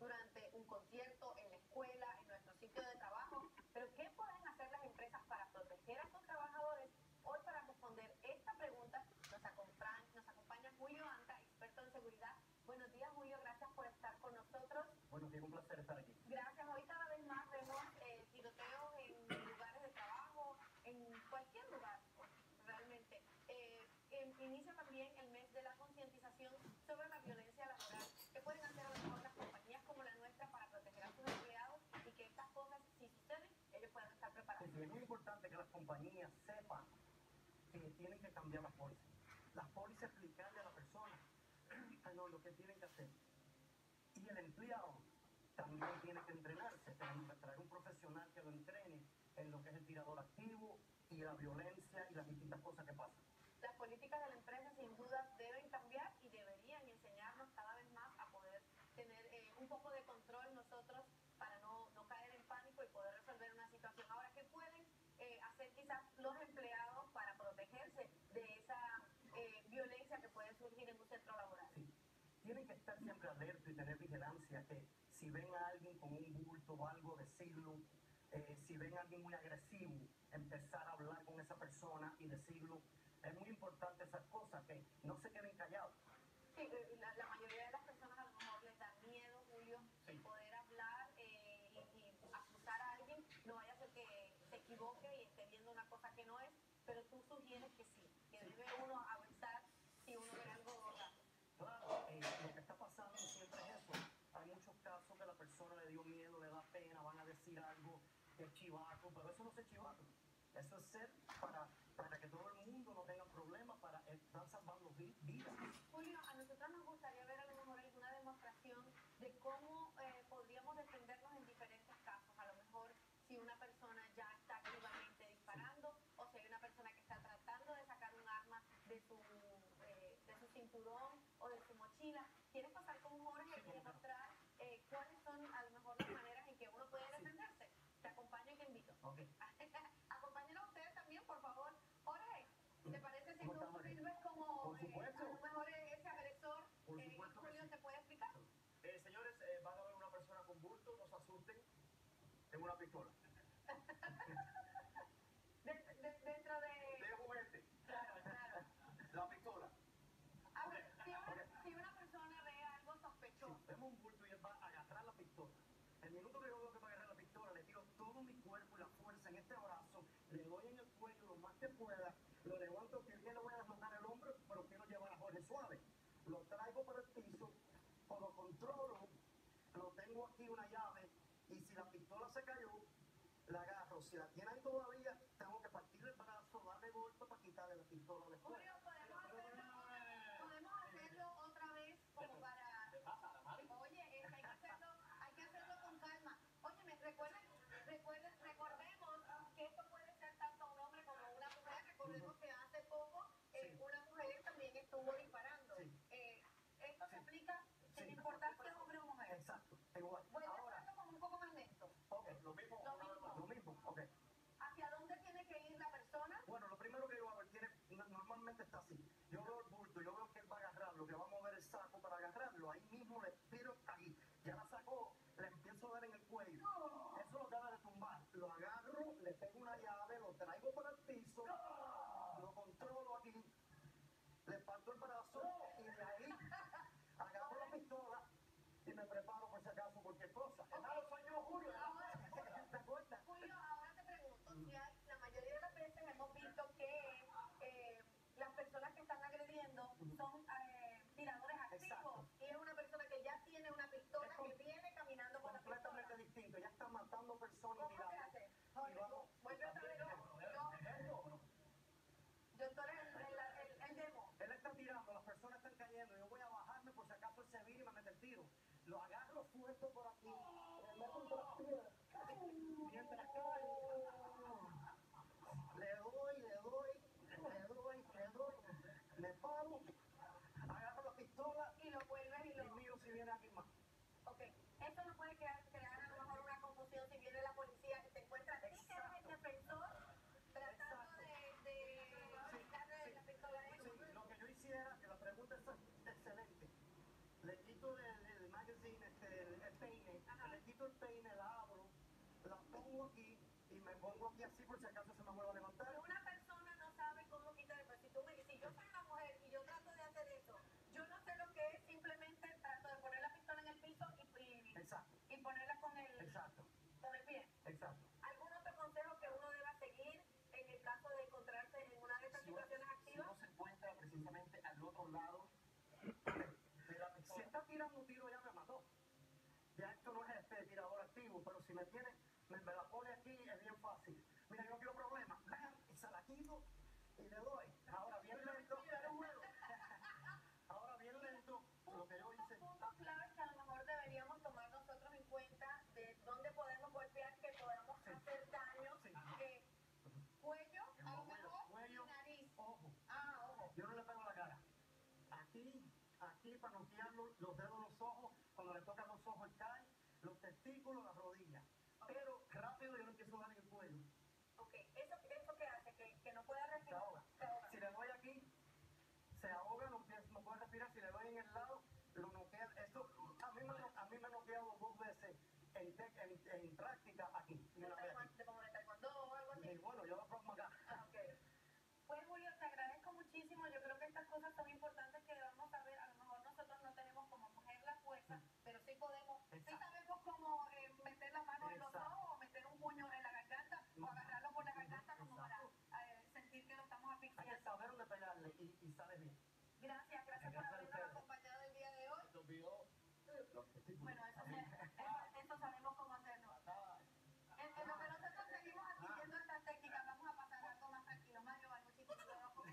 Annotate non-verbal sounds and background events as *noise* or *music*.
durante un concierto, en la escuela, en nuestro sitio de trabajo. Pero ¿qué pueden hacer las empresas para proteger a sus trabajadores? Hoy para responder esta pregunta nos acompaña, nos acompaña Julio Anca, experto en seguridad. Buenos días Julio, gracias por estar con nosotros. Buenos días, un placer estar aquí. Gracias. Hoy cada vez más vemos eh, tiroteos en lugares de trabajo, en cualquier lugar, realmente. Eh, inicia también el mes de la concientización sobre la violencia laboral. ¿Qué pueden hacer a lo mejor las compañías como la nuestra para proteger a sus empleados y que estas cosas, si suceden, ellos puedan es muy importante que las compañías sepan que tienen que cambiar las pólizas. Las pólizas explicarle a la persona *clears throat* ah, lo que tienen que hacer. Y el empleado también tiene que entrenarse, traer un profesional que lo entrene en lo que es el tirador activo y la violencia y las distintas cosas que pasan. Las políticas de la empresa sin duda deben cambiar y deberían enseñarnos cada vez más a poder tener eh, un poco de control nosotros para no, no caer en pánico y poder resolver una situación. Ahora, ¿qué pueden los empleados para protegerse de esa eh, violencia que puede surgir en un centro laboral? Sí. Tienen que estar siempre alerta y tener vigilancia, que si ven a alguien con un bulto o algo, decirlo. Eh, si ven a alguien muy agresivo, empezar a hablar con esa persona y decirlo. Es muy importante esas cosas, que no se queden callados. Sí, eh, la, la mayoría de las personas a lo mejor les da miedo, Julio, Sí. poder hablar eh, y, y acusar a alguien. No vaya a ser que se equivoque y esté viendo una cosa que no es, pero tú sugieres que sí, que Sí. debe uno avanzar si uno ve algo raro. Claro, eh, lo que está pasando siempre es eso. Hay muchos casos que la persona le dio miedo, le da pena, van a decir algo que es chivato, pero eso no es chivato. Eso es ser para, para que todo el mundo no tenga problemas, para estar salvando vi- vidas. Julio, a nosotros nos gustaría ver a lo mejor alguna demostración de cómo eh, podríamos defendernos en diferentes casos. A lo mejor si una persona ya está activamente disparando o si hay una persona que está tratando de sacar un arma de su, eh, de su cinturón o de su mochila. ¿Quieres pasar con Jorge Sí, y cómo no. demostrar eh, cuáles son a lo mejor las maneras en que uno puede Sí. defenderse? Te acompaño y te invito. Ok. *laughs* Acompáñenos ustedes también, por favor. Jorge, ¿te parece si ¿Cómo tú sirves como Por eh, a lo mejor ese agresor? Por eh, Julio, sí. ¿te puede explicar? Eh, señores, eh, van a ver una persona con bulto, no se asusten. Tengo una pistola. *laughs* De- de- dentro de... De juguete, Claro, claro. la pistola. A ver, si una, si una persona ve algo Si sospechoso, vemos un bulto y él va a agarrar la pistola, el minuto que yo veo que va a agarrar la pistola, le tiro todo mi cuerpo y la fuerza en este brazo, le doy en el cuello lo más que pueda, lo levanto, que bien le voy a desmontar el hombro, pero quiero llevar a Jorge suave. Lo traigo por el piso, o lo controlo, lo tengo aquí una llave, y si la pistola se cayó, la agarro. Si la tiene ahí todavía, tengo que partir el brazo, darle golpe para quitarle la pistola después. Julio, podemos hacerlo, podemos hacerlo otra vez como para... Oye, es que hay que hacerlo, hay que hacerlo con calma. Oye, me recuerden, recuerden, recordemos que esto puede ser tanto un hombre como una mujer. Recordemos que hace poco eh, Sí. una mujer también estuvo disparando. Sí. Eh, esto se Sí. aplica sin Sí. importar si es hombre Exacto, igual. Voy a como un poco más lento. ok, Lo mismo, Lo más. lo mismo, ok. ¿Hacia dónde tiene que ir la persona? Bueno, lo primero que yo hago, tiene, no- normalmente está así. Yo veo el bulto, yo veo que él va a agarrarlo, que va a mover el saco para agarrarlo. Ahí mismo le tiro ahí. Ya la sacó, le empiezo a dar en el cuello. Eso lo acaba de tumbar. Lo agarro, le pego una llave, lo traigo para el piso, lo controlo aquí, le parto el brazo y de ahí agarro la pistola y me preparo persona que ya tiene una pistola Es com- que viene caminando con la pistola. completamente distinto. Ya está matando personas ¿Cómo y se tirando. hace? Y Jorge, vamos- vuelve otra vez. Yo, yo, tú eres el, el, el, el demo. Él está tirando, las personas están cayendo. Yo voy a bajarme por si acaso él se vira y me mete el tiro. Lo fuerte por le le doy, le doy, le doy, le doy. Me paro, agarro la pistola Y lo vuelves y y lo... miro si viene alguien más. Ok, eso no puede crear, crear a lo mejor una confusión si viene la este, el, el peine. Le quito el peine, la abro, la pongo aquí y me pongo aquí así por si acaso se me vuelve a levantar. Pero una persona no sabe cómo quitar el pues, Si tú me dices, si yo soy una mujer y yo trato de hacer eso, yo no sé lo que es, simplemente trato de poner la pistola en el piso y, y, Exacto. y ponerla con el, Exacto. con el pie. Exacto. ¿Algún otro consejo que uno deba seguir en el caso de encontrarse en una de estas si situaciones uno, activas? Si uno se encuentra precisamente al otro lado, *coughs* se está tirando un tiro ya ya esto no es este tirador activo, pero si me tiene, me, me la pone aquí es bien fácil. Mira, yo no quiero problemas. ¡Bam! Y se la quito y le doy. Ahora bien lento. *laughs* Ahora bien lento. Lo que yo hice. puntos claves que a lo mejor deberíamos tomar nosotros en cuenta de dónde podemos golpear, que podamos Sí. hacer daño. Sí. eh, cuello, El a lo cuello, mejor, cuello. y nariz. Ojo. Ah, ojo. Yo no le pego la cara. Aquí, aquí para noquearlo, los dedos, los ojos, cuando le tocan los ojos, cae, los testículos, las rodillas. Pero rápido yo no empiezo a dar en el cuello. Ok, ¿eso, eso qué hace? ¿Que, que no pueda Se respirar? ahoga. Se ahoga. Si le doy aquí, se ahoga, no, no puede respirar. Si le doy en el lado, lo noquea. Esto, a mí me, a mí me ha noqueado dos veces en, tec- en, en práctica aquí. Aquí. taekwondo, como de taekwondo o algo así. Y bueno, yo lo pongo acá. Ah, ok. Pues Julio, te agradezco muchísimo. Yo creo que estas cosas son importantes que debamos saber. A lo mejor nosotros no tenemos como mujer la fuerza, pero sí podemos, sí Exacto. sabemos cómo eh, meter la mano en los Exacto. ojos, o meter un puño en la garganta, o Ujú. agarrarlo por la garganta como para Exacto. eh, sentir que lo estamos Hay que asfixiando. saber dónde pegarle y, y sale bien. Gracias, gracias por Gracias a habernos ustedes. acompañado el día de hoy. se te olvidó los testículos. Bueno, eso